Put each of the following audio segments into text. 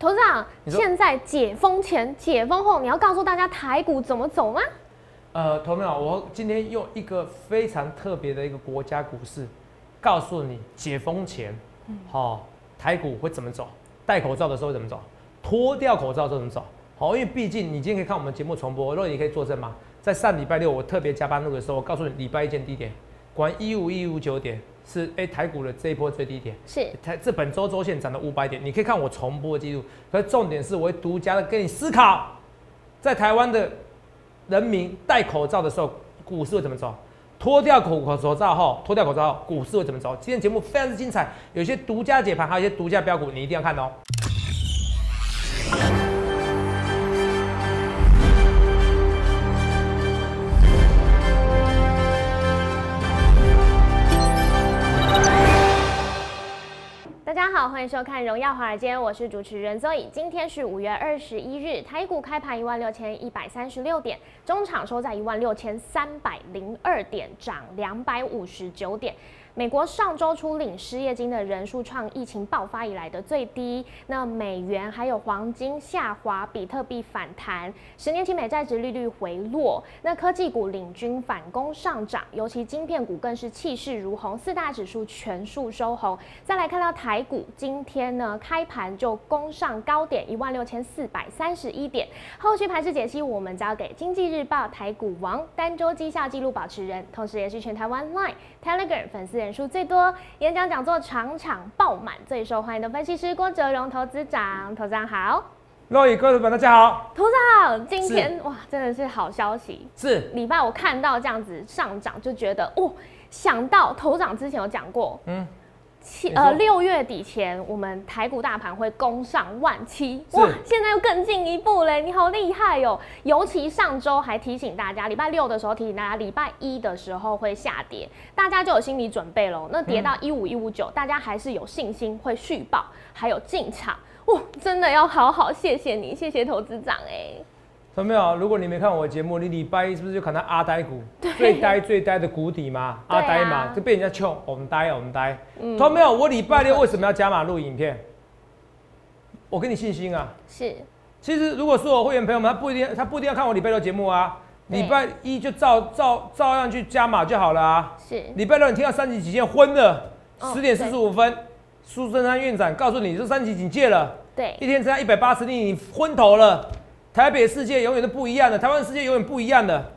投资长，现在解封前、解封后，你要告诉大家台股怎么走吗？呃，投票，我今天用一个非常特别的一个国家股市，告诉你解封前，好、台股会怎么走，戴口罩的时候会怎么走，脱掉口罩之后怎么走。好，因为毕竟你今天可以看我们节目重播，若你可以作证嘛？在上礼拜六我特别加班录的时候，我告诉你礼拜一见低点，果然一五一五九点是哎、台股的这一波最低点。是台这本周周线涨了五百点，你可以看我重播记录。可是重点是，我会独家的跟你思考，在台湾的人民戴口罩的时候，股市会怎么走？脱掉口口罩后，脱掉口罩后，股市会怎么走？今天节目非常之精彩，有些独家解盘，还有一些独家标股，你一定要看哦。好，欢迎收看《荣耀华尔街》，我是主持人 Zoe。今天是五月二十一日，台股开盘一万六千一百三十六点，中场收在一万六千三百零二点，涨两百五十九点。美国上周初领失业金的人数创疫情爆发以来的最低，那美元还有黄金下滑，比特币反弹，十年期美债值利率回落，那科技股领军反攻上涨，尤其晶片股更是气势如虹，四大指数全数收红。再来看到台股，今天呢开盘就攻上高点一万六千四百三十一点，后续盘势解析我们交给经济日报台股王单周绩效记录保持人，同时也是全台湾 Line、Telegram 粉丝人数最多，演讲讲座场场爆满，最受欢迎的分析师郭哲荣投资长，投资长好，各位各位们，大家好，投资长今天哇真的是好消息，是。礼拜我看到这样子上涨，就觉得哦，想到头长之前有讲过，嗯嗯，七呃六月底前，我们台股大盘会攻上万七，哇，现在又更进一步嘞，你好厉害哦！尤其上周还提醒大家，礼拜六的时候提醒大家，礼拜一的时候会下跌，大家就有心理准备喽。那跌到一五一五九，大家还是有信心会续报，还有进场。哇，真的要好好谢谢你，谢谢投资长哎、有没有？如果你没看我的节目，你礼拜一是不是就看到阿呆股最呆最呆的谷底嘛？阿呆嘛，就被人家冲，我们呆，我们呆。有没有？我礼拜六为什么要加码录影片？我给你信心啊！是其实如果是我会员朋友们，他不一定，他不一定要看我礼拜六节目啊，对礼拜一就照照照样去加码就好了啊。是，礼拜六你听到三级警戒昏了，哦十点四十五分，苏贞昌院长告诉你这三级警戒了，对一天增加一百八十例，你昏头了。台北世界永远都不一样的，台湾世界永远不一样的。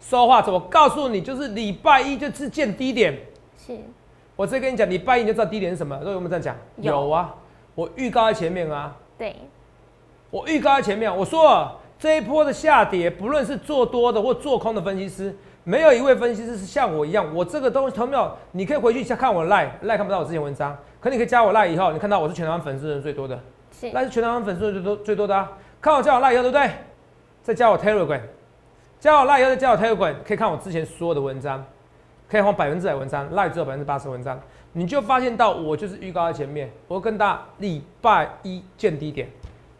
说话，怎么告诉你，就是礼拜一就是见低点。是我直接跟你讲，礼拜一你就知道低点是什么。所以我们这样讲，有有啊，我预告在前面啊。对，我预告在前面，我说啊，这一波的下跌，不论是做多的或做空的分析师，没有一位分析师是像我一样。我这个东西，同秒，你可以回去看我的 line line 看不到我之前文章，可你可以加我 line 以后，你看到我是全台湾粉丝人最多的是，line 是全台湾粉丝人最多最多的啊。看我加我以后，对不对？再加我 telegram，加我以后再加我 telegram，可以看我之前所有的文章，可以看百分之百文章，line 只有百分之八十文章，你就发现到我就是预告在前面，我跟大家礼拜一见低点。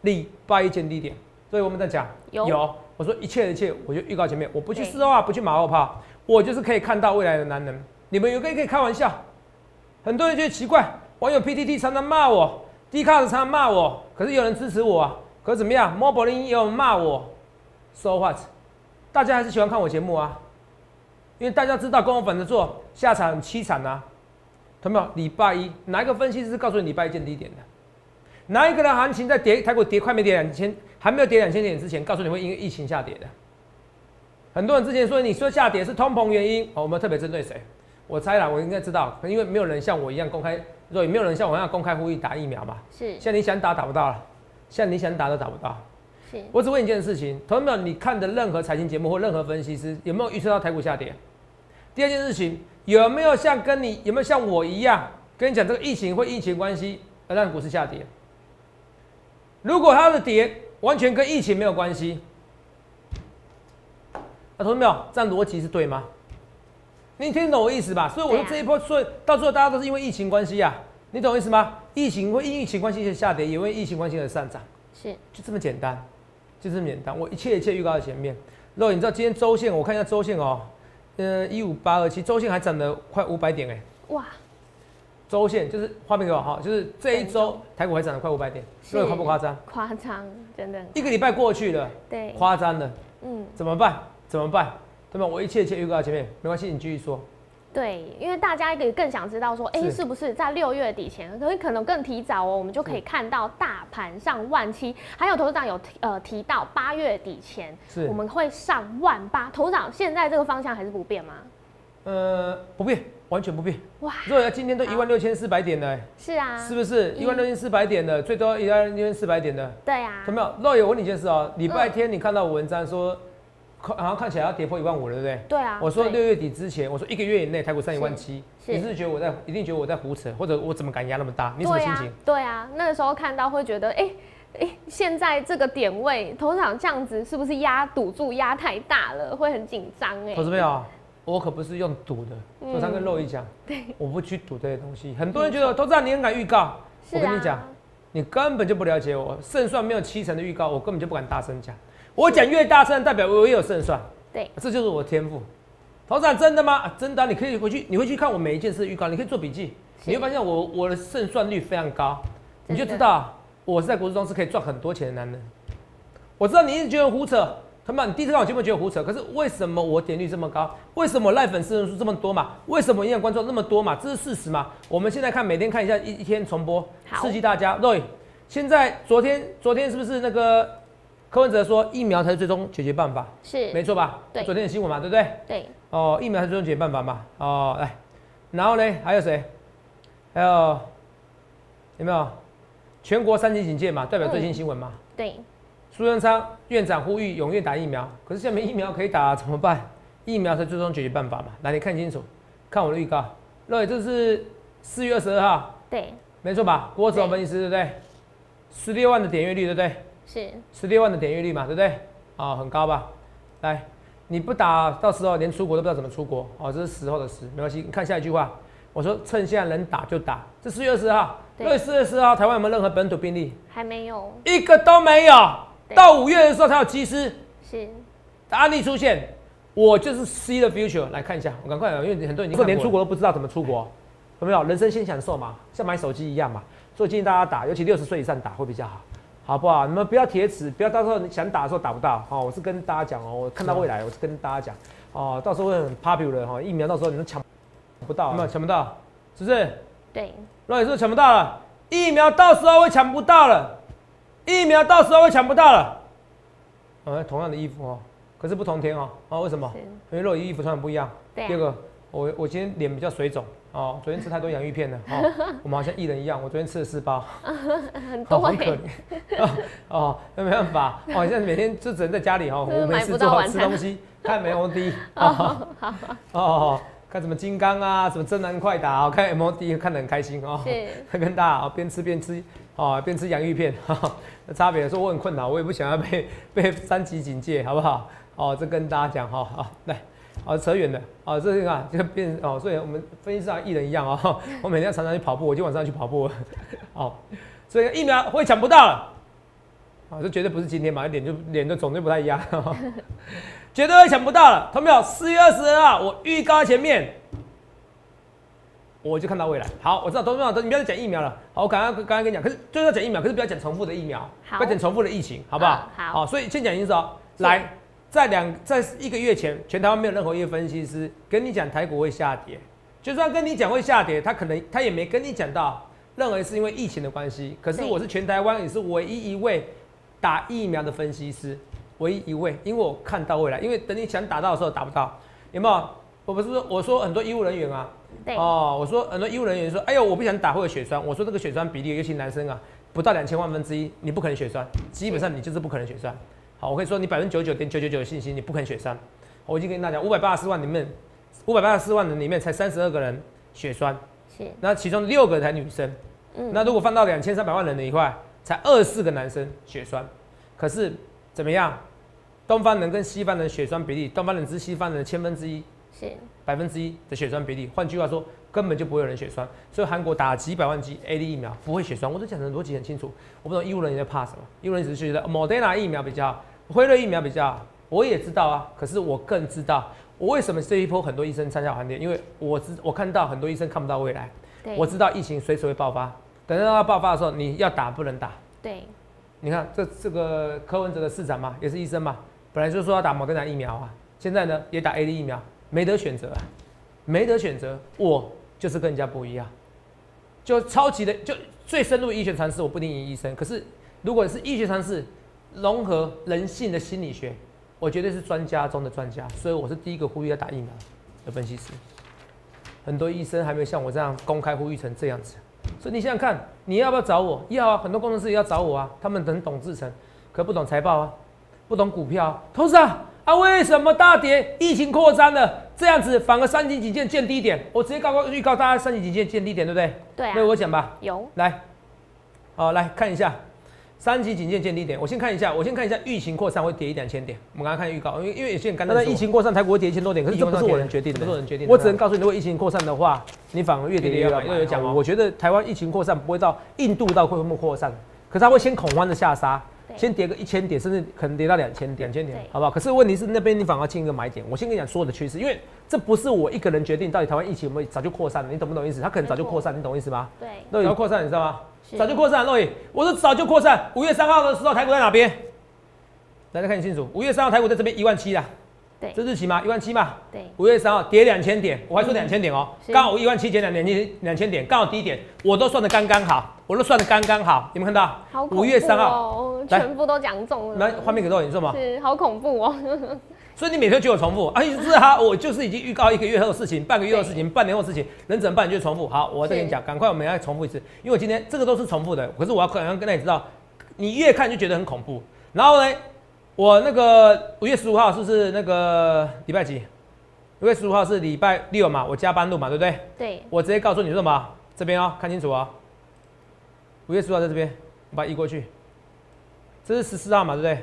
礼拜一见低点，所以我们在讲有。我说一切一切，我就预告前面，我不去对。事后啊，不去马后炮，我就是可以看到未来的男人。你们有个人可以开玩笑，很多人觉得奇怪，网友 PTT 常常骂我 d 卡常常骂我，可是有人支持我啊，可是怎么样 l e 也有人骂我，so what？大家还是喜欢看我节目啊，因为大家知道跟我反的做下场很凄惨啊，懂没有？礼拜一哪一个分析师告诉你礼拜一见低点的？哪一个人行情在跌，台股跌快没跌两千，还没有跌两千点之前，告诉你会因为疫情下跌的。很多人之前说你说下跌是通膨原因，哦，我们特别针对谁？我猜啦，我应该知道，因为没有人像我一样公开，所以没有人像我一样公开呼吁打疫苗嘛。是现在你想打打不到了，现在你想打都打不到。是我只问一件事情，同学们，你看的任何财经节目或任何分析师有没有预测到台股下跌？第二件事情，有没有像跟你有没有像我一样跟你讲这个疫情或疫情关系而让股市下跌？如果它的跌完全跟疫情没有关系，那同学们？这样逻辑是对吗？你听懂我意思吧？所以我说这一波，所以到最后大家都是因为疫情关系啊，你懂我意思吗？疫情会因疫情关系而下跌，也因为疫情关系而上涨。是就这么简单，就这么简单。我一切一切预告在前面。肉，你知道今天周线，我看一下周线哦，呃，一五八二七，周线还涨了快五百点哎。哇，周线就是画面给我哈，就是这一周台股还涨了快五百点，各位夸不夸张？夸张，真的。一个礼拜过去了，对，夸张了，嗯，怎么办？怎么办？对吧？我一切一切预告前面，没关系，你继续说。对，因为大家也更想知道说，哎，是不是在六月底前，可以可能更提早哦，我们就可以看到大盘上万七，还有投资长有呃提到八月底前，是我们会上万八。投资长现在这个方向还是不变吗？呃，不变，完全不变。哇，若要今天都一万六千四百点呢，是啊，是不是一万六千四百点的，最多一万六千四百点的？对啊。有没有？若有，我问你一件事哦，礼拜天你看到文章说。好像看起来要跌破一万五了，对不对？对啊。我说六月底之前，我说一个月以内台股上一万七，你是觉得我在一定觉得我在胡扯，或者我怎么敢压那么大？你什么心情？对啊，那个时候看到会觉得，哎哎，现在这个点位，头场这样子是不是压赌注压太大了，会很紧张哎。投资朋友，我可不是用赌的，我常跟肉一讲，对，我不去赌这些东西。很多人觉得投资长你很敢预告，我跟你讲，你根本就不了解我，胜算没有七成的预告，我根本就不敢大声讲。我讲越大声，代表我也有胜算。对，这就是我的天赋。头长真的吗？真的，你可以回去，你回去看我每一件事的预告，你可以做笔记，你会发现我我的胜算率非常高，你就知道我是在股市中是可以赚很多钱的男人。我知道你一直觉得胡扯，他妈，你第一次看我节目觉得胡扯，可是为什么我点率这么高？为什么赖粉丝人数这么多嘛？为什么营养观众那么多嘛？这是事实嘛？我们现在看每天看一下一一天重播，刺激大家。对，现在昨天昨天是不是那个？柯文哲说疫苗才是最终解决办法，是没错吧？对，昨天的新闻嘛，对不对？对。哦，疫苗才是最终解决办法嘛？哦，来，然后呢？还有谁？还有有没有？全国三级警戒嘛，代表最新新闻嘛？对。苏贞昌院长呼吁踊跃打疫苗，可是现在没疫苗可以打，怎么办？疫苗是最终解决办法嘛？来，你看清楚，看我的预告。对，这是四月二十二号。对。没错吧？郭子龙分析师对不对？十六万的点阅率对不对？是十六万的点阅率嘛，对不对？啊，很高吧？来，你不打，到时候连出国都不知道怎么出国哦。这是时候的事，没关系。你看下一句话，我说趁现在能打就打。这四月二十号，对，四月十号，台湾有没有任何本土病例？还没有，一个都没有。到五月的时候才有机师，是案例出现。我就是 see the future，来看一下，我赶快，因为很多人你连出国都不知道怎么出国，有没有？人生先享受嘛，像买手机一样嘛。所以建议大家打，尤其六十岁以上打会比较好。好不好？你们不要铁齿，不要到时候你想打的时候打不到。好，我是跟大家讲哦，我看到未来，我是跟大家讲哦，到时候会很 popular 哈，疫苗到时候你们抢不到，有没有抢不到？是不是？对。那你是抢不到了，疫苗到时候会抢不到了，疫苗到时候会抢不到了。呃，同样的衣服哦，可是不同天哦。啊，为什么？因为肉衣衣服穿的不一样。对。第二个，我我今天脸比较水肿。哦，昨天吃太多洋芋片了。哦，我们好像艺人一样，我昨天吃了四包，很多，很可怜。哦，那没办法，哦，现在每天就只能在家里哈，我没事做吃东西，看美 O D。哦，哦，看什么金刚啊，什么真男快打，看 M O D 看得很开心哦。是。跟大家边吃边吃，哦，边吃洋芋片。那差别说我很困难，我也不想要被被三级警戒，好不好？哦，这跟大家讲哈，好来。哦，扯远了。啊，这个啊，就变哦，所以我们分析师像艺人一样哦。我每天常常去跑步，我今晚上去跑步。哦，所以疫苗会抢不到了。啊，这绝对不是今天嘛，脸就脸的肿就不太一样。绝对会抢不到了，同没有？四月二十二号，我预告前面，我就看到未来。好，我知道，同学们，你不要再讲疫苗了。好，我刚刚刚刚跟你讲，可是就是要讲疫苗，可是不要讲重复的疫苗，不要讲重复的疫情，好不好？好。所以先讲清楚，来。在两在一个月前，全台湾没有任何一个分析师跟你讲台股会下跌，就算跟你讲会下跌，他可能他也没跟你讲到任何是因为疫情的关系。可是我是全台湾也是唯一一位打疫苗的分析师，唯一一位，因为我看到未来。因为等你想打到的时候打不到，有没有？我不是说我说很多医务人员啊，哦，我说很多医务人员说，哎呦，我不想打会有血栓。我说这个血栓比例，尤其男生啊，不到两千万分之一，你不可能血栓，基本上你就是不可能血栓。好，我可以说你百分之九十九点九九九的信心，你不肯血栓。我已经跟大家讲五百八十四万里面，五百八十四万人里面才三十二个人血栓，是。那其中六个才女生，嗯。那如果放到两千三百万人的一块，才二十四个男生血栓。可是怎么样？东方人跟西方人血栓比例，东方人是西方人的千分之一，是百分之一的血栓比例。换句话说。根本就不会有人血栓，所以韩国打几百万剂 A D 疫苗不会血栓。我都讲的逻辑很清楚，我不懂医务人员在怕什么？医务人员只是觉得 Moderna 疫苗比较好，辉瑞疫苗比较好，我也知道啊。可是我更知道，我为什么这一波很多医生参加行列，因为我知我看到很多医生看不到未来，我知道疫情随时会爆发，等到它爆发的时候，你要打不能打。对，你看这这个柯文哲的市长嘛，也是医生嘛，本来就说要打莫德纳疫苗啊，现在呢也打 A D 疫苗，没得选择，没得选择，我就是跟人家不一样，就超级的就最深入医学常识，我不定义医生，可是如果是医学常识融合人性的心理学，我绝对是专家中的专家，所以我是第一个呼吁要打疫苗的分析师。很多医生还没有像我这样公开呼吁成这样子，所以你想想看，你要不要找我？要啊，很多工程师也要找我啊，他们很懂制程，可不懂财报啊，不懂股票。投资啊啊，为什么大跌？疫情扩张了，这样子反而三级警戒见低点，我直接告告预告大家三级警戒见低点，对不对？对啊那我讲吧，有来，好来看一下三级警戒见低点。我先看一下，我先看一下疫情扩散会跌一两千点。我们刚刚看预告，因为因为有些人刚才疫情扩散，台股会跌一千多点，可是这不是我能决定的，不是我能决定的。我只能告诉你，如果疫情扩散的话，你反而越跌越买。又有讲哦，我觉得台湾疫情扩散不会到印度到会不扩散，可是它会先恐慌的下杀。对先跌个一千点，甚至可能跌到两千点，两千点，好不好？可是问题是那边你反而进一个买点。我先跟你讲所有的趋势，因为这不是我一个人决定到底台湾疫情有没有早就扩散了，你懂不懂意思？它可能早就扩散，你懂意思吗？对，肉早就扩散，你知道吗？是早就扩散，肉眼，我说早就扩散。五月三号的时候，台股在哪边？大家看清楚，五月三号台股在这边一万七啦，对这日期嘛，一万七嘛。对，五月三号跌两千点，我还说两千点哦，是刚好一万七减两两千两千点，刚好低点，我都算的刚刚好，我都算的刚刚好，有没有看到？好恐怖五月三号，全部都讲中了，来画面给肉眼，你说嘛？是好恐怖哦，所以你每天就有重复，啊，是哈，我就是已经预告一个月后的事情，半个月后的事情，半年后的事情，能怎么办？你就重复。好，我再跟你讲，赶快我们要重复一次，因为我今天这个都是重复的，可是我要可能跟你知道，你越看就觉得很恐怖。然后呢，我那个五月十五号是不是那个礼拜几？五月十五号是礼拜六嘛，我加班录嘛，对不对？对，我直接告诉你说什么？这边哦，看清楚哦。五月十五号在这边，我把它移过去。这是十四号嘛，对不对？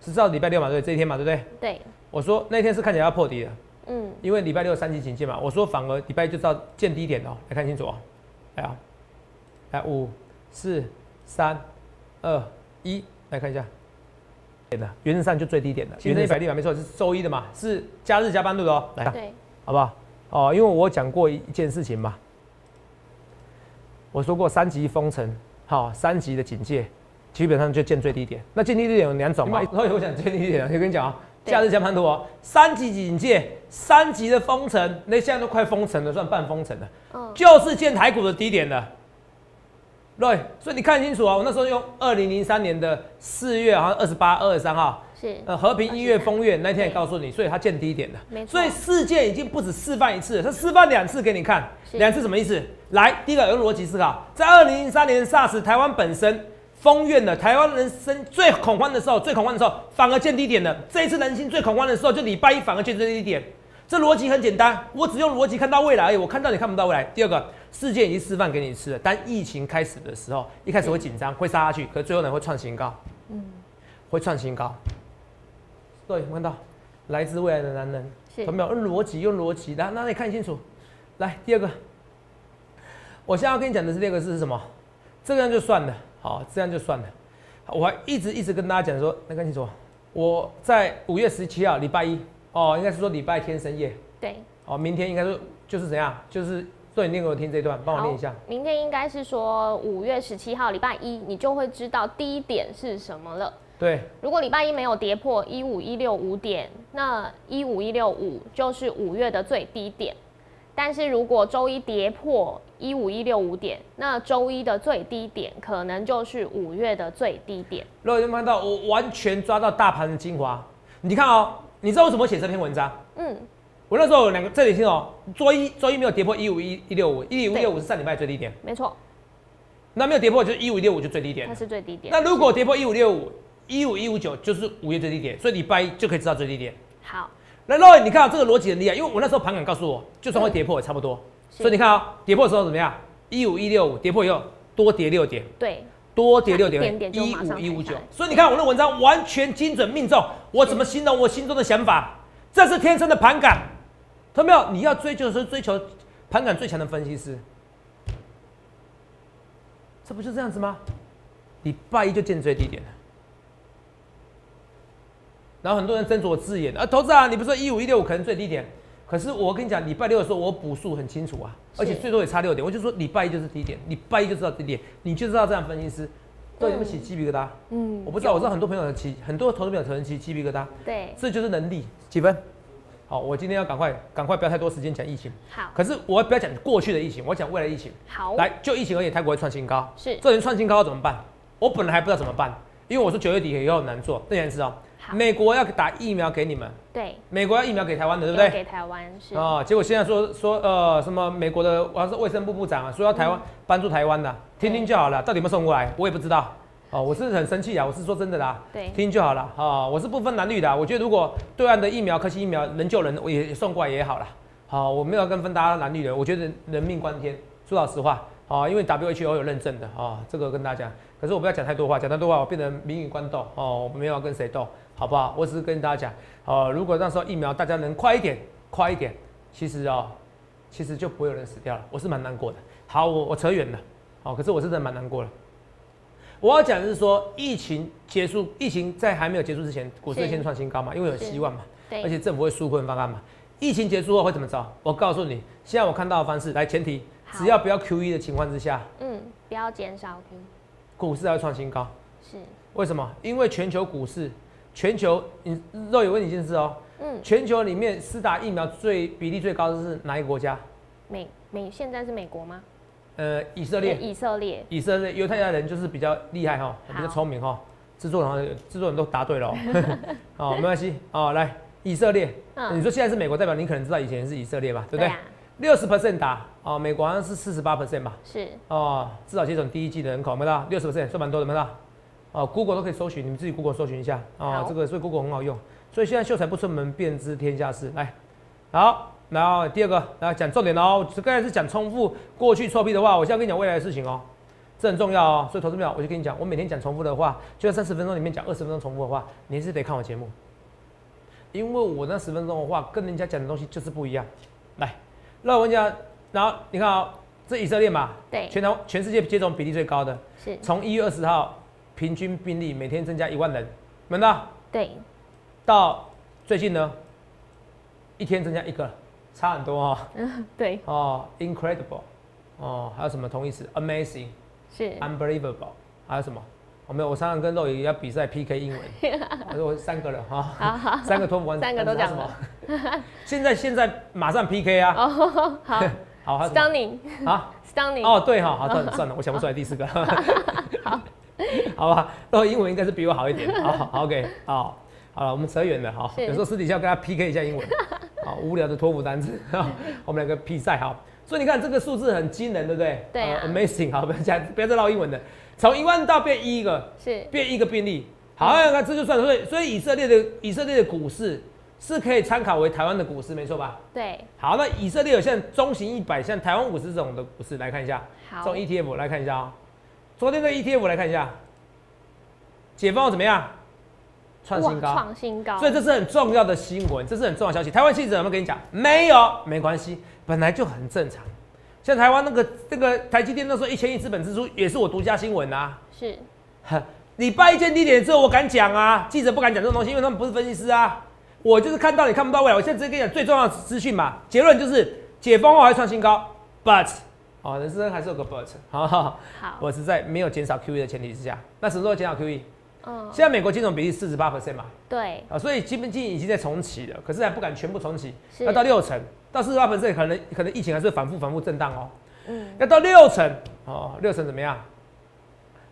十四号礼拜六嘛，对不对？这一天嘛，对不对？对，我说那天是看起来要破底的，嗯，因为礼拜六三级警戒嘛。我说反而礼拜一就到见低点哦，来看清楚哦。来啊，来五四三二一，来看一下。点的，原则上就最低点的，原则一百例嘛，没错，是周一的嘛，是假日加班日的哦。来，对，好不好？哦，因为我讲过一件事情嘛，我说过三级封城，好、三级的警戒，基本上就见最低点。那见最低点有两种嘛，所以我想最低点，我跟你讲啊、对假日加盘图哦，三级警戒，三级的封城，那现在都快封城了，算半封城了，嗯，就是见台股的低点了。对，所以你看清楚啊、我那时候用二零零三年的四月好像二十八、二十三号，是，呃，和平一月风月那天也告诉你，所以它见低点了。没错所以事件已经不止示范一次了，它示范两次给你看，是两次什么意思？来，第一个有逻辑思考，在二零零三年 SARS 台湾本身封院的，台湾人生最恐慌的时候，最恐慌的时候反而见低点了。这一次人心最恐慌的时候，就礼拜一反而见最低点。这逻辑很简单，我只用逻辑看到未来而已，我看到你看不到未来。第二个，事件已经示范给你吃了，当疫情开始的时候，一开始会紧张，会杀下去，可是最后呢会创新高，嗯，会创新高。对，有没有看到来自未来的男人，是有没有用逻辑？用逻辑，来，那你看清楚。来，第二个，我现在要跟你讲的是第二个是什么？这样就算了，好，这样就算了。我还一直一直跟大家讲说，那看清楚，我在五月十七号礼拜一，哦，应该是说礼拜天深夜，对，哦，明天应该是就是怎样，就是对你念给我听这一段，帮我念一下。明天应该是说五月十七号礼拜一，你就会知道第一点是什么了。对，如果礼拜一没有跌破一五一六五点，那一五一六五就是五月的最低点。但是如果周一跌破一五一六五点，那周一的最低点可能就是五月的最低点。如果有没有看到我完全抓到大盘的精华？你看哦，你知道我怎么写这篇文章？嗯，我那时候有两个，这里听哦，周一周一没有跌破一五一一六五，一五一六五是上礼拜最低点，没错，那没有跌破就是一五一六五就最低点它。是最低点。那如果跌破一五六五，一五一五九就是五月最低点，所以礼拜一就可以知道最低点。好，那 Roy，你看、这个逻辑很厉害，因为我那时候盘感告诉我，就算会跌破也差不多。所以你看啊、跌破的时候怎么样？一五一六五跌破以后多跌六点，对，多跌六点一五一五九。所以你看我的文章完全精准命中，我怎么形容我心中的想法？这是天生的盘感，看到没有？你要追求的是追求盘感最强的分析师，这不就这样子吗？礼拜一就见最低点了。然后很多人斟酌字眼啊，投资啊，你不是说一五一六五可能最低点？可是我跟你讲，礼拜六的时候我补数很清楚啊，而且最多也差六点，我就说礼拜一就是低点，礼拜一就知道低点，你就知道这样分析师都有没有起鸡皮疙瘩？嗯我不知道，我知道很多朋友的起，很多投资朋友可能起鸡皮疙瘩，对，这就是能力。几分？好，我今天要赶快赶快不要太多时间讲疫情，好，可是我不要讲过去的疫情，我讲未来疫情。好，来，就疫情而言，泰国会创新高，是这人创新高要怎么办？我本来还不知道怎么办，因为我说九月底以后很难做。那件事哦，好美国要打疫苗给你们，对，美国要疫苗给台湾的，对不对？要给台湾是，哦，结果现在说说呃什么美国的好像是卫生部部长啊，说要台湾帮助台湾的，听听就好了，到底有没有送过来，我也不知道。哦，我是很生气啊，我是说真的啦，对，听就好了啊、我是不分男女的啊、我觉得如果对岸的疫苗、科兴疫苗能救人，我也也送过来也好了。好、我没有跟分大家男女的，我觉得人命关天。说老实话，啊、因为 WHO 有认证的啊、这个跟大家讲。可是我不要讲太多话，讲太多话我变成民与官斗哦，我没有要跟谁斗，好不好？我只是跟大家讲，哦、如果那时候疫苗大家能快一点，快一点，其实哦，其实就不会有人死掉了。我是蛮难过的。好，我我扯远了，好、可是我是真的蛮难过了。我要讲的是说，疫情结束，疫情在还没有结束之前，股市先创新高嘛，因为有希望嘛，对，而且政府会纾困方案嘛。疫情结束后会怎么着？我告诉你，现在我看到的方式，来前提，只要不要 QE 的情况之下，嗯，不要减少 Q，股市还会创新高。是，为什么？因为全球股市，全球你肉有问你一件事哦，嗯，全球里面施打疫苗最比例最高的是哪一个国家？美美现在是美国吗？呃，以色列。以色列，以色列犹太人就是比较厉害哈，比较聪明哈。制作人制作人都答对了哦，哦，没关系哦。来，以色列，嗯你说现在是美国，代表你可能知道以前是以色列吧，对不对啊？，六十 percent 打哦，美国好像是四十八 percent 吧，是，哦，至少接种第一季的人口，有没有到六十 percent，算蛮多的，有没有到？哦，Google 都可以搜寻，你们自己 Google 搜寻一下啊，这个所以 Google 很好用，所以现在秀才不出门，便知天下事。来，好，然后第二个，来讲重点哦，这刚才是讲重复过去错批的话，我现在跟你讲未来的事情哦，这很重要哦。所以投资票，我就跟你讲，我每天讲重复的话，就在三十分钟里面讲二十分钟重复的话，你还是得看我节目，因为我那十分钟的话跟人家讲的东西就是不一样。来，那我跟你讲，然后你看啊、这以色列嘛，对，全台全世界接种比例最高的，是，从一月二十号平均病例每天增加一万人，门到对，到最近呢，一天增加一个，差很多哦。对，哦，incredible，哦，还有什么同义词？amazing，是，unbelievable，还有什么？我没有，我常常跟肉爷要比赛 PK 英文，我说我三个人哈，三个托福完，三个都讲什么？现在现在马上 PK 啊！哦，好。好，还有什么？，stunning，stunning，啊，哦，对哈，好，算了算了，我想不出来第四个。好吧，那英文应该是比我好一点。好好好，OK，好，好了，我们扯远了好。有时候私底下跟他 PK 一下英文，好无聊的托福单词，我们两个 P 赛好。所以你看这个数字很惊人，对不对？对 Amazing，好，不要讲，不要再唠英文了。从一万到变一个，是，变一个病例。好，那这就算了。所以，所以以色列的以色列的股市是可以参考为台湾的股市，没错吧？对，好，那以色列有像中型一百，像台湾五十这种的股市，来看一下。这种，ETF 来看一下啊、昨天的 ETF 来看一下，解放后怎么样？创新高，创新高，所以这是很重要的新闻，这是很重要的消息。台湾记者有没有跟你讲？没有，没关系，本来就很正常。像台湾那个那个台积电那时候一千亿资本支出，也是我独家新闻啊。是，呵礼拜一见低点之后，我敢讲啊，记者不敢讲这种东西，因为他们不是分析师啊。我就是看到你看不到未来，我现在直接跟你讲最重要的资讯嘛。结论就是解封后还创新高，but 哦，人生还是有个 but，好好好，好，我是在没有减少 QE 的前提之下，那什么时候减少 QE？嗯，现在美国金融比例四十八 percent 嘛，对，啊，所以基本金已经在重启了，可是还不敢全部重启，要到六成，到四十八 percent 可能可能疫情还是反复反复震荡哦。嗯，要到六成哦，六成怎么样？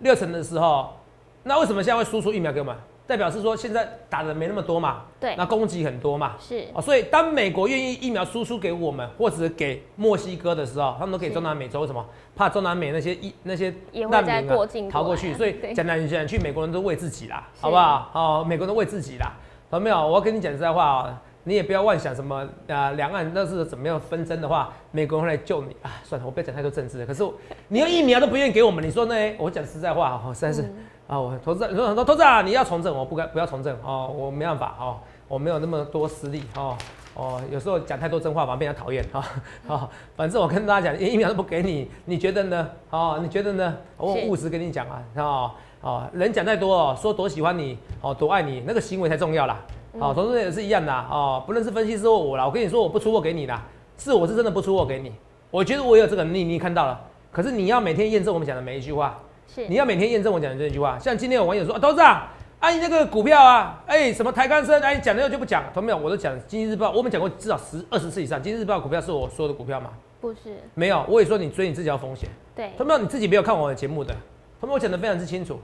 六成的时候，那为什么现在会输出疫苗给我们？代表是说现在打的没那么多嘛，对那，供给很多嘛，是，哦，所以当美国愿意疫苗输出给我们，或者是给墨西哥的时候，他们都给是中南美洲，什么？怕中南美那些疫那些难民逃过去，所以对讲来讲去，美国人都为自己啦，好不好？哦，美国人都为自己啦，懂没有？我要跟你讲实在话啊、你也不要妄想什么啊，两岸那是怎么样纷争的话，美国人会来救你啊。算了，我不要讲太多政治了。可是你要疫苗都不愿意给我们，你说呢？我讲实在话，哦，实在是。嗯啊，我投资人说很多投资啊，你要从政，我不该不要从政哦，我没办法哦，我没有那么多实力哦哦，有时候讲太多真话反而被人家讨厌哈哦，反正我跟大家讲，一秒都不给你，你觉得呢？哦，你觉得呢？我很务实跟你讲啊，哦哦，人讲太多哦，说多喜欢你哦，多爱你，那个行为才重要啦。好，投资人也是一样的哦，不论是分析师或我啦，我跟你说我不出货给你啦，是我是真的不出货给你，我觉得我有这个能力，你看到了，可是你要每天验证我们讲的每一句话，是你要每天验证我讲的这一句话。像今天有网友说，董事长，啊你那个股票啊，哎什么台钢生，哎你讲了又就不讲，同没有？我都讲经济日报，我们讲过至少十二十次以上，经济日报股票是我说的股票吗？不是？没有，我也说你追你自己要风险。对，同没有？你自己没有看我的节目的，同没有？我讲的非常之清楚。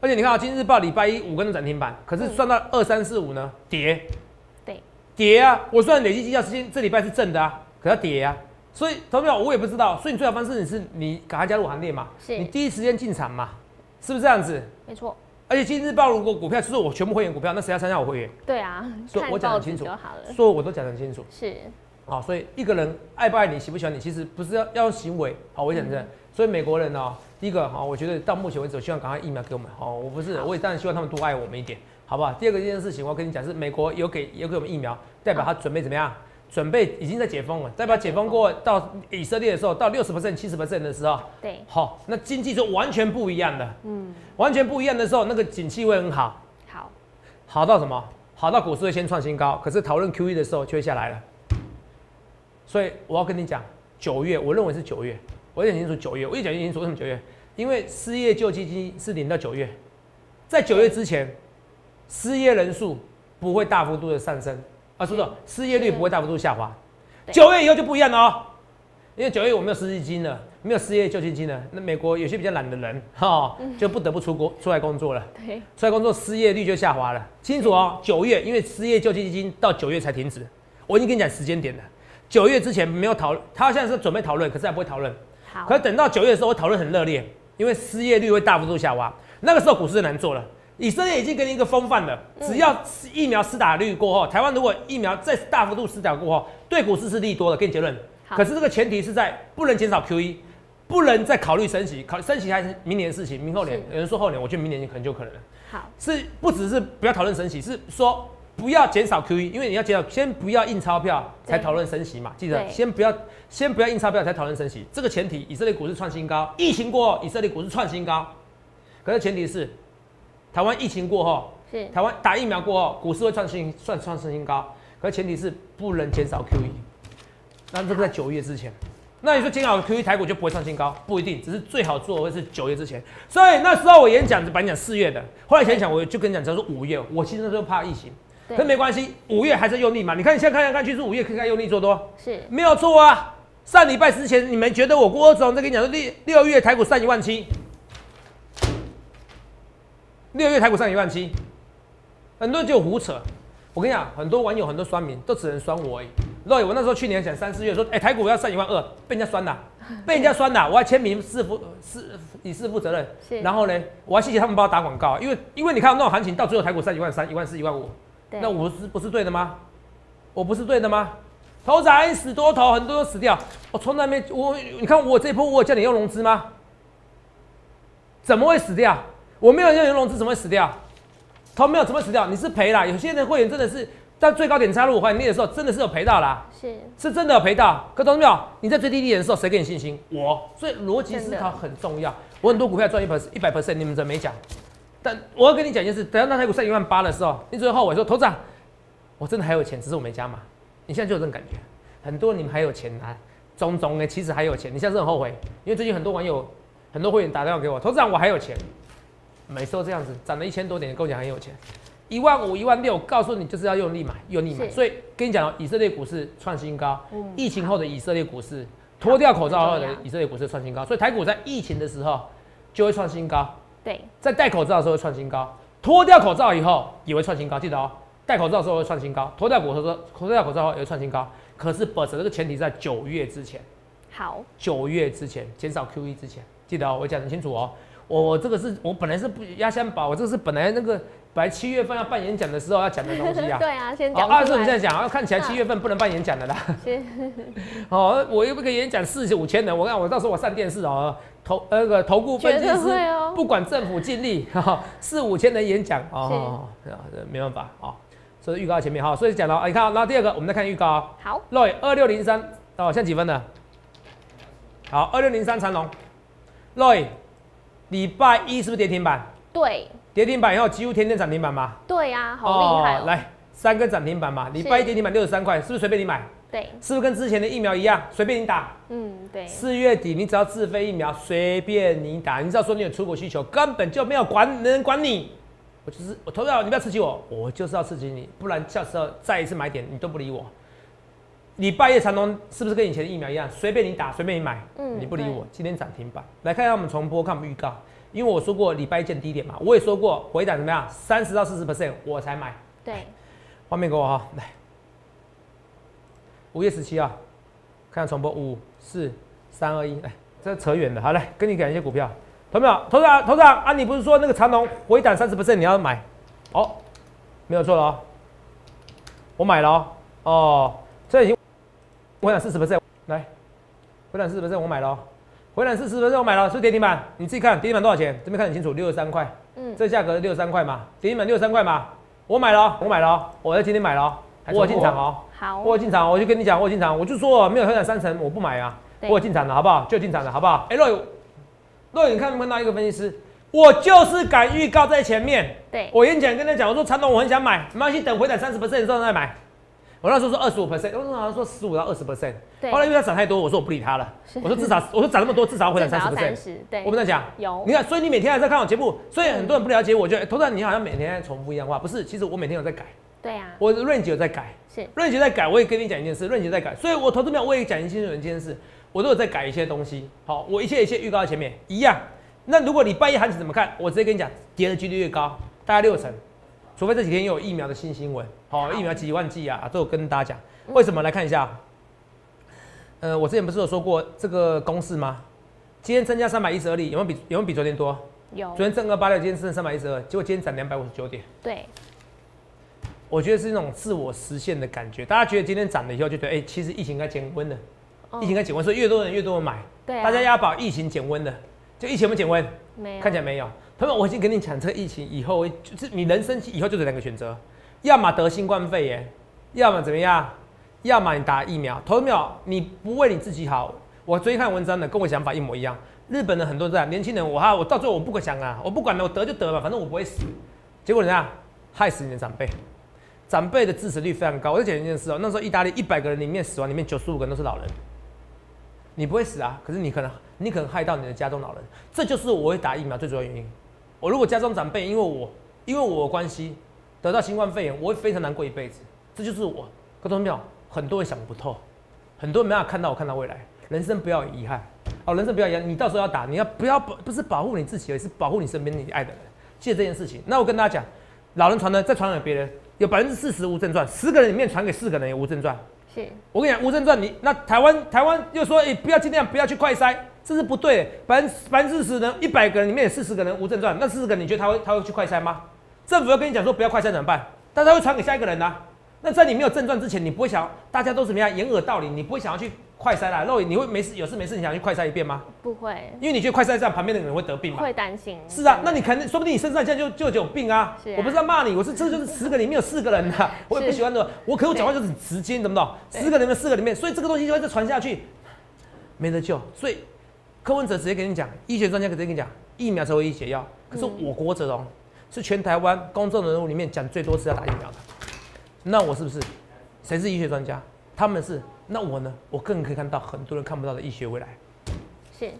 而且你看啊，今日报礼拜一五根的涨停板，可是算到二三四五呢，跌，对，跌啊！我算累计绩效时间这礼拜是正的啊，可要跌啊。所以投票我也不知道，所以你最好方式你是你赶快加入行列嘛，是你第一时间进场嘛，是不是这样子？没错，而且今日报如果股票就是我全部会员股票，那谁要参加我会员？对啊，所以我讲得清楚纸就好了。所以我都讲得很清楚。是，哦、所以一个人爱不爱你，喜不喜欢你，其实不是要要用行为。好，我讲真的。所以美国人呢、第一个哈、我觉得到目前为止，我希望赶快疫苗给我们。好，我不是，我也当然希望他们多爱我们一点，好不好？第二个一件事情，我要跟你讲是美国有给有给我们疫苗，代表他准备怎么样？准备已经在解封了，代表解封过到以色列的时候，到六十 percent、七十 percent 的时候，对，好，那经济就完全不一样的，嗯，完全不一样的时候，那个景气会很好，好，好到什么？好到股市会先创新高，可是讨论 Q E 的时候就会下来了。所以我要跟你讲，九月我认为是九月，我讲清楚九月，我一讲清楚为什么九月？因为失业救济金是领到九月，在九月之前，失业人数不会大幅度的上升啊，叔叔？失业率不会大幅度下滑。九月以后就不一样了哦，因为九月我没有失业金了，没有失业救济金了，那美国有些比较懒的人哈，就不得不出国出来工作了。对，出来工作失业率就下滑了。清楚哦，九月因为失业救济金到九月才停止，我已经跟你讲时间点了。九月之前没有讨论，他现在是准备讨论，可是还不会讨论。好可，是等到九月的时候会讨论很热烈，因为失业率会大幅度下滑，那个时候股市就难做了。以色列已经给你一个风范了，只要疫苗施打率过后，台湾如果疫苗再大幅度施打过后，对股市是利多的。给你结论。可是这个前提是在不能减少 QE，不能再考虑升息，考升息还是明年的事情，明后年有人说后年，我觉得明年可能就可能了。好，是不只是不要讨论升息，是说不要减少 QE，因为你要减少，先不要印钞票才对讨论升息嘛。记得先不要先不要印钞票才讨论升息，这个前提，以色列股市创新高，疫情过后，以色列股市创新高，可是前提是台湾疫情过后，是，台湾打疫苗过后，股市会创新算创新高，可前提是不能减少 QE，那这个在九月之前。那你说减少 QE 台股就不会创新高？不一定，只是最好做的会是九月之前。所以那时候我演讲就本来讲四月的，后来想想我就跟你讲，只要说五月，我其实那时候怕疫情，对可是没关系，五月还是用力嘛。你看你现在看来看去是五月可以看用力做多，是，没有错啊。上礼拜之前你们觉得我郭总在跟你讲说六六月台股上一万七，六月台股上一万七，很多人就胡扯。我跟你讲，很多网友、很多酸民都只能酸我而已。Roy，我那时候去年讲三四月说，哎、台股要上一万二，被人家酸了，被人家酸了，我还签名是负是以示负责任。然后呢，我还谢谢他们帮我打广告，因为因为你看那种行情，到最后台股上一万三、一万四、一万五，那我是不是对的吗？我不是对的吗？头仔死多头，很多都死掉。我从来没我，你看我这一波我有叫你用融资吗？怎么会死掉？我没有用融资，怎么会死掉？头没有怎么会死掉？你是赔啦。有些人会员真的是在最高点插入还你的时候，真的是有赔到啦，是，是真的有赔到。可懂没有？你在最低点的时候，谁给你信心？我。所以逻辑思考很重要。我很多股票赚一百一百 percent，你们怎么没讲？但我要跟你讲一件事，等到那台股上一万八的时候，你只会后悔说，头长，我真的还有钱，只是我没加码。你现在就有这种感觉，很多你们还有钱啊，种种呢，其实还有钱，你现在是很后悔，因为最近很多网友、很多会员打电话给我，头长我还有钱，每次都这样子，涨了一千多点，跟我讲很有钱，一万五、一万六，告诉你就是要用力买，用力买。所以跟你讲哦，以色列股市创新高，嗯疫情后的以色列股市，脱掉口罩后的以色列股市创新高，所以台股在疫情的时候就会创新高。对，在戴口罩的时候会创新高，脱掉口罩以后也会创新高，记得哦。戴口罩的时候会创新高，脱掉口罩脱掉口罩后也会创新高。可是本身这个前提在九月之前，好，九月之前减少 QE 之前，记得哦，我讲得很清楚哦。我我这个是我本来是不压箱宝，我这个是本来那个本来七月份要办演讲的时候要讲的东西啊。对啊，先哦，讲二十你现在讲，要看起来七月份不能办演讲的啦。是，哦，我又不可以演讲四五千人，我看我到时候我上电视哦，投那个投顾分析师哦不管政府尽力，哈，四五千人演讲哦，啊这没办法哦，所以预告前面哈，所以讲到，啊你看哦，然后第二个我们再看预告哦好，，Roy 二六零三哦，现在几分了？好，二六零三长龙，Roy 礼拜一是不是跌停板？对，跌停板以后几乎天天涨停板嘛？对啊，好厉害哦，来三根涨停板嘛，礼拜一跌停板六十三块，是不是随便你买？对，是不是跟之前的疫苗一样，随便你打？嗯，对，四月底你只要自费疫苗，随便你打。你只要说你有出国需求，根本就没有管没人管你。我就是我投票，你不要刺激我，我就是要刺激你，不然下次再一次买点你都不理我。礼拜一长隆是不是跟以前的疫苗一样，随便你打，随便你买，嗯你不理我。今天涨停板，来看一下我们重播看我们预告，因为我说过礼拜一见低点嘛，我也说过回档怎么样，三十到四十 percent 我才买。对，画面给我哈，来，五月十七啊，看重播，五四三二一，来，这扯远了，好来，跟你讲一些股票，投没有？投资长，投资长啊，你不是说那个长隆回档三十 percent 你要买？哦，没有错了哦，我买了哦，哦，这已经回档四十 percent，来，回档四十 percent 我买了哦，回档四十 percent 我买了，是不是跌停板？你自己看跌停板多少钱？这边看很清楚，六十三块。嗯，这价格六十三块嘛，跌停板六十三块嘛，我买了哦，我买了哦，我在今天买了哦，我有进场哦，好，我有进场哦，我就跟你讲，我有进场，我就说没有回档三成，我不买啊，我进场了，好不好？就有进场了，好不好？哎，若雨，若雨，你看没看到一个分析师？我就是敢预告在前面，对，我演讲跟他讲，我说长隆我很想买，没关系，等回档三十 percent 之后再买。我那时候说二十五 percent，我那时候好像说十五到二十 percent，对后来因为它涨太多，我说我不理它了，我说至少我说涨那么多，至少要回档三十 percent。对，我们在讲，有你看，所以你每天还在看我节目，所以很多人不了解我，觉得头上你好像每天在重复一样话，不是？其实我每天有在改，对啊，我的 range 有在改是，，range 在改，我也跟你讲一件事，range 在改，所以我投资面我也讲一清楚一件事，我都有在改一些东西。好，我一切一切预告在前面一样。那如果礼拜一行情怎么看？我直接跟你讲，跌的几率越高，大概六成，除非这几天又有疫苗的新新闻，好，疫苗几万剂啊，都有跟大家讲。为什么？来看一下，呃，我之前不是有说过这个公式吗？今天增加三百一十二例，有没有比有没有比昨天多？有昨，天正二八六，今天剩三百一十二，结果今天涨两百五十九点。对，我觉得是那种自我实现的感觉。大家觉得今天涨了以后，就觉得哎、其实疫情该减温了，哦疫情该减温，所以越多人越多人买。对啊，大家要把疫情减温了，就疫情有没有减温？没有，看起来没有。他们我已经跟你讲，这个疫情以后，就是你人生以后就这两个选择，要么得新冠肺炎，要么怎么样？要么你打疫苗。投没有？你不为你自己好。我最近看文章的，跟我想法一模一样。日本的很多这样年轻人，我哈，我到最后我不管想啊，我不管了，我得就得吧，反正我不会死。结果怎样？害死你的长辈。长辈的致死率非常高。我再讲一件事哦、那时候意大利一百个人里面死亡里面九十五个人都是老人。你不会死啊，可是你可能你可能害到你的家中老人，这就是我会打疫苗最主要原因。我如果家中长辈因为我因为我的关系得到新冠肺炎，我会非常难过一辈子，这就是我。各位朋友，很多人想不透，很多人没办法看到我看到未来，人生不要遗憾哦，人生不要遗憾，你到时候要打，你要不要保不是保护你自己，而是保护你身边你爱的人，记得这件事情。那我跟大家讲，老人传呢再传给别人，有百分之四十无症状，十个人里面传给四个人有无症状。是，我跟你讲，无症状你那台湾台湾又说，哎、不要尽量不要去快筛，这是不对的。百分百分之四十人，一百个人里面有四十个人无症状，那四十个人你觉得他会他会去快筛吗？政府要跟你讲说不要快筛怎么办？但他会传给下一个人呐、啊那在你没有症状之前，你不会想大家都怎么样掩耳盗铃，你不会想要去快筛啦。肉眼你会没事有事没事你想去快筛一遍吗？不会，因为你觉得快筛这样旁边的人会得病嘛？会担心，是啊，那你肯定说不定你身上现在就就就有病啊！是啊我不是在骂你，我是这就是十个里面有四个人啊，我也不喜欢的。我可我讲话就是很直接，你懂不懂？对十个里面四个里面，所以这个东西就会再传下去，没得救。所以柯文哲直接跟你讲，医学专家直接跟你讲，疫苗才会医学药。可是嗯我国哲荣是全台湾公众人物里面讲最多是要打疫苗的，那我是不是？谁是医学专家？他们是，那我呢？我更可以看到很多人看不到的医学未来。是，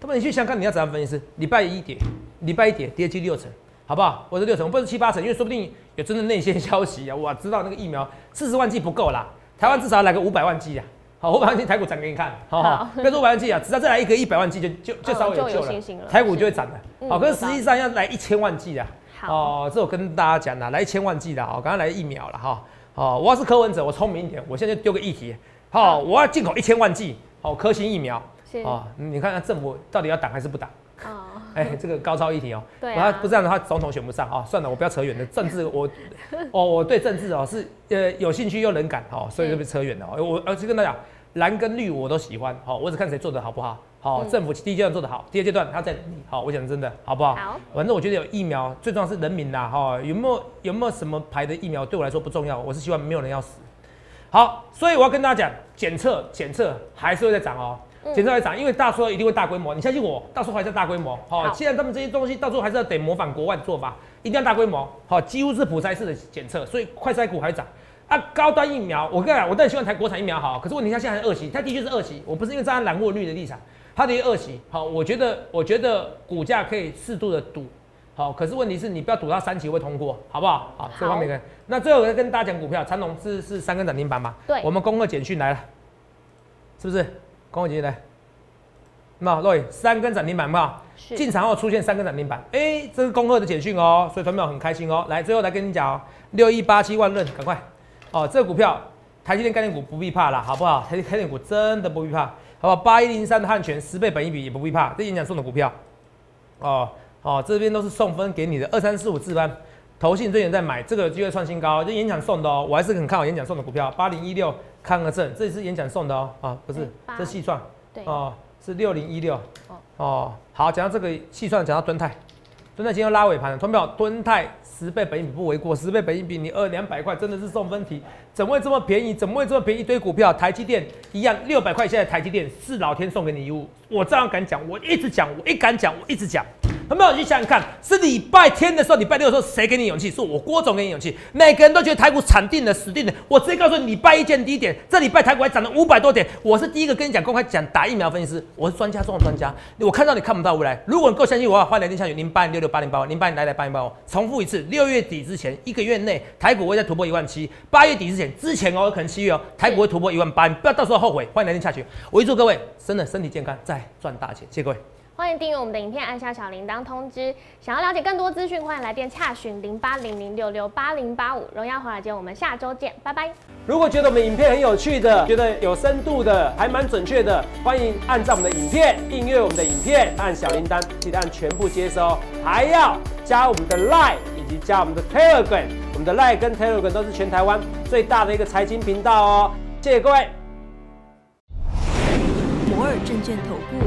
他们你去想看你要怎样分析？礼拜一跌，礼拜一跌，跌去六成，好不好？我是六成，我不是七八成，因为说不定有真的内线消息啊。我知道那个疫苗四十万剂不够啦，台湾至少要来个五百万剂啊。好，五百万剂台股涨给你看，好好好，不要说五百万计啊，只要再来一个一百万计就就就稍微有救了台股就会涨了。好，可是实际上要来一千万计的。好，哦，这我跟大家讲啦，来一千万计的，好，刚刚来疫苗了哈。哦，我要是柯文哲，我聪明一点，我现在就丢个议题，好，我要进口一千万剂，好，科兴疫苗。啊，哦，你看看政府到底要挡还是不挡？哦，哎、这个高超议题哦。对我要啊不这样的话，总统选不上啊、哦。算了，我不要扯远了。政治我，哦，我对政治哦是呃有兴趣又能感哦，所以就被扯远了、哦。我而且跟大家讲，蓝跟绿我都喜欢，好、我只看谁做的好不好。好、嗯政府第一阶段做的好，第二阶段他在。好、我讲真的，好不好？好，反正我觉得有疫苗，最重要是人民呐，哈、有没有有没有什么牌的疫苗对我来说不重要，我是希望没有人要死。好，所以我要跟大家讲，检测检测还是会在涨哦。检测会涨，因为到时候一定会大规模，你相信我，到时候还是大规模。好，好既然他们这些东西到时候还是要得模仿国外的做法，一定要大规模。好，几乎是普筛式的检测，所以快筛股还涨。啊，高端疫苗，我跟你讲，我当然希望台国产疫苗好，可是问题它现在还是二期，它的确是二期，我不是因为站在蓝或绿的立场，它的确二期。好，我觉得我觉得股价可以适度的赌。好，可是问题是你不要赌到三期会通过，好不好？好，这方面可以。那最后我再跟大家讲股票，长隆是是三根涨停板嘛？对我们恭贺简讯来了，是不是？恭贺简讯来。那各位三根涨停板嘛，是进场后出现三根涨停板，哎、这是恭贺的简讯哦，所以团友很开心哦。来，最后来跟你讲哦，六一八七万润，赶快哦，这个股票台积电概念股不必怕啦，好不好？台积概念股真的不必怕，好不好？八一零三的汉泉十倍本一比也不必怕，这演讲送的股票哦哦，这边都是送分给你的二三四五字班。投信最近在买，这个有机会创新高，这演讲送的哦，我还是很看好演讲送的股票，八零一六康和正，这也是演讲送的哦，啊不是这细算对，哦，是六零一六哦。哦，好，讲到这个细算，讲到敦泰，敦泰今天拉尾盘了，同没有？敦泰十倍本益比不为过，十倍本益比你二两百块真的是送分题，怎么会这么便宜？怎么会这么便宜？一堆股票，台积电一样六百块，现在台积电是老天送给你礼物，我照样敢讲，我一直讲，我一敢讲，我一直讲。有没有？你想想看，是礼拜天的时候，礼拜六的时候，谁给你勇气？是我郭总给你勇气。每个人都觉得台股惨定了、死定了。我直接告诉你，礼拜一见低点，这礼拜台股还涨了五百多点。我是第一个跟你讲公开讲打疫苗分析师，我是专家中的专家。我看到你看不到未来。如果你够相信我的话，欢迎来电下去零八零六六八零八零八零来来八零八五。重复一次，六月底之前一个月内，台股会再突破一万七。八月底之前，之前哦，可能七月哦，台股会突破一万八，你不要到时候后悔。欢迎来电下去。我预祝各位真的身体健康，再赚大钱。谢谢各位。欢迎订阅我们的影片，按下小铃铛通知。想要了解更多资讯，欢迎来电洽询零八零零六六八零八五。荣耀华尔街，我们下周见，拜拜。如果觉得我们影片很有趣的，觉得有深度的，还蛮准确的，欢迎按照我们的影片，订阅我们的影片，按小铃铛，记得按全部接收，还要加我们的 Line 以及加我们的 Telegram，我们的 Line 跟 Telegram 都是全台湾最大的一个财经频道哦，谢谢各位。摩尔证券投顾